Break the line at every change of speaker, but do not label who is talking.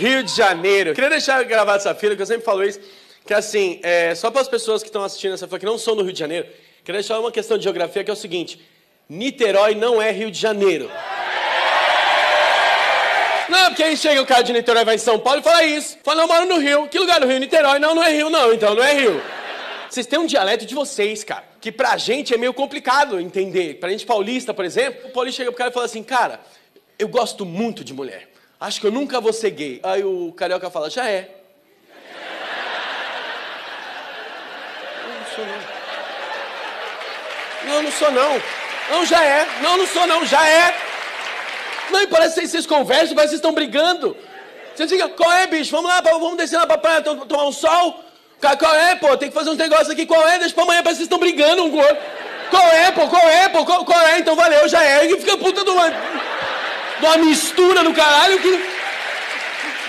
Rio de Janeiro. Queria deixar gravado essa fila, que eu sempre falo isso, que assim, é, só para as pessoas que estão assistindo essa fila que não são do Rio de Janeiro, queria deixar uma questão de geografia que é o seguinte: Niterói não é Rio de Janeiro. Não, porque aí chega o cara de Niterói vai em São Paulo e fala isso. Fala, não, eu moro no Rio. Que lugar do Rio? Niterói. Não, não é Rio, não. Então não é Rio. Vocês têm um dialeto de vocês, cara, que pra gente é meio complicado entender. Pra gente paulista, por exemplo, o paulista chega pro cara e fala assim, cara, eu gosto muito de mulher. Acho que eu nunca vou ser gay. Aí o carioca fala, já é. Não, não sou não. Não, não sou não. Não, já é. Não, não sou não, já é. Não, e parece que vocês conversam, parece que vocês estão brigando. Você fica, qual é, bicho? Vamos lá, vamos descer lá pra praia, tomar um sol? Qual é, pô? Tem que fazer uns negócios aqui. Qual é? Deixa pra amanhã, parece que vocês estão brigando um com o outro. Qual é, pô? Qual é, pô? Qual, é? Então valeu, já é. E fica puta de uma, mistura no caralho que...